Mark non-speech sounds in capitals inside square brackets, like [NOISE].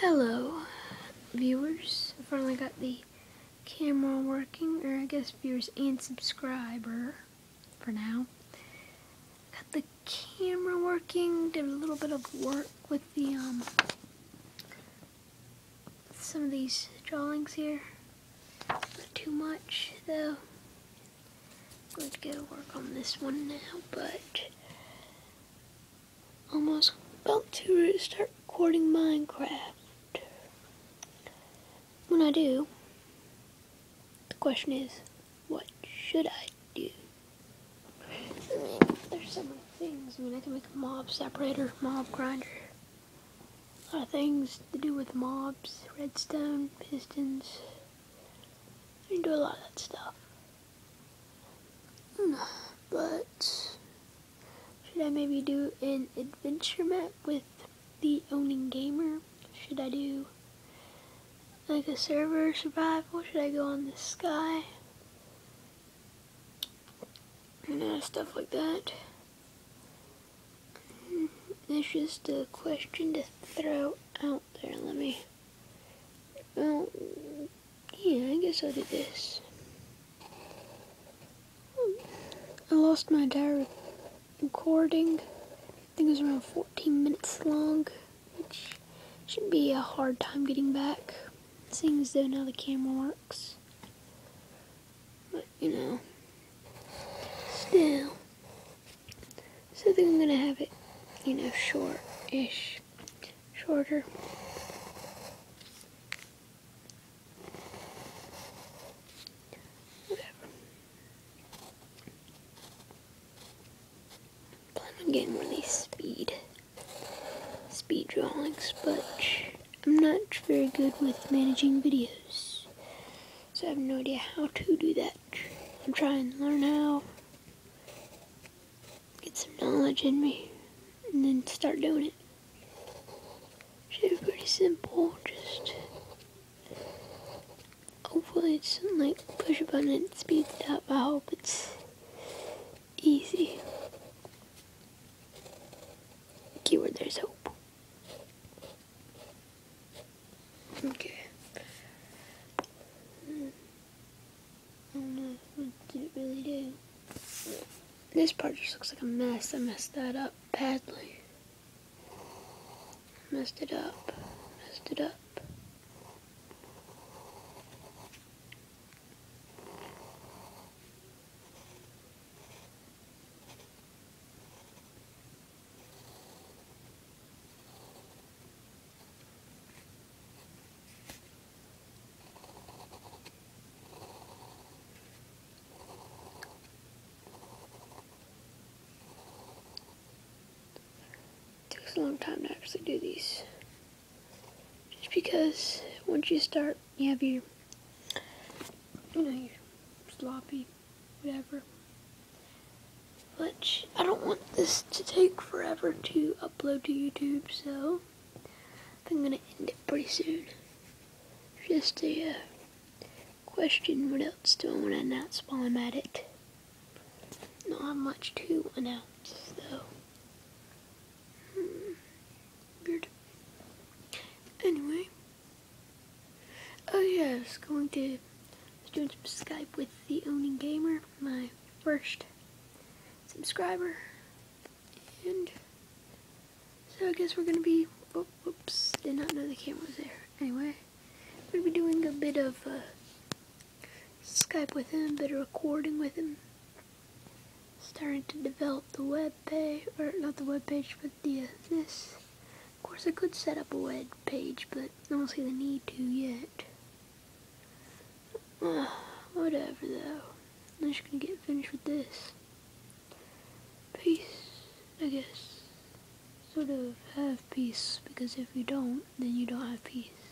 Hello, viewers. I finally got the camera working, or I guess viewers and subscriber for now. Got the camera working, did a little bit of work with the, um, some of these drawings here. Not too much, though. I'm going to go work on this one now, but almost about to start recording Minecraft when I do, the question is, what should I do? I mean, there's so many things. I mean, I can make a mob separator, mob grinder. A lot of things to do with mobs, redstone, pistons. I can do a lot of that stuff. Hmm, but, should I maybe do an adventure map with the owning gamer? Should I do like a server survival? Should I go on the sky? You uh, know, stuff like that. Mm-hmm. It's just a question to throw out there. Let me. Well, yeah, I guess I'll do this. I lost my entire recording. I think it was around 14 minutes long, which shouldn't be a hard time getting back seeing as though now the camera works. But, you know, still. So I think I'm going to have it, you know, short-ish, shorter. Whatever. Plan on getting one of these speed, speed drawings, but I'm not very good with managing videos, so I have no idea how to do that. I'm trying to learn how, get some knowledge in me, and then start doing it. Should be pretty simple, just hopefully it's like push a button and it speeds up. I hope it's easy. Keyword there's hope. Okay. I don't know. What did it really do? This part just looks like a mess. I messed that up badly. Messed it up. Messed it up. A long time to actually do these. Just because once you start, you have your, you know, your sloppy, whatever. But I don't want this to take forever to upload to YouTube, so I going to end it pretty soon. Just a uh, question, what else do I want to announce while I'm at it? Not much to announce, though. Anyway. Oh yeah, I was going to doing some Skype with the owning gamer, my first subscriber. And so I guess we're gonna be oh, whoops, did not know the camera was there. Anyway, we're gonna be doing a bit of uh, Skype with him, a bit of recording with him. Starting to develop the web page, or not the web page, but the uh, this Of course, I could set up a web page, but I don't see the need to yet. [SIGHS] Whatever, though. I'm just gonna get finished with this. Peace, I guess. Sort of have peace, because if you don't, then you don't have peace.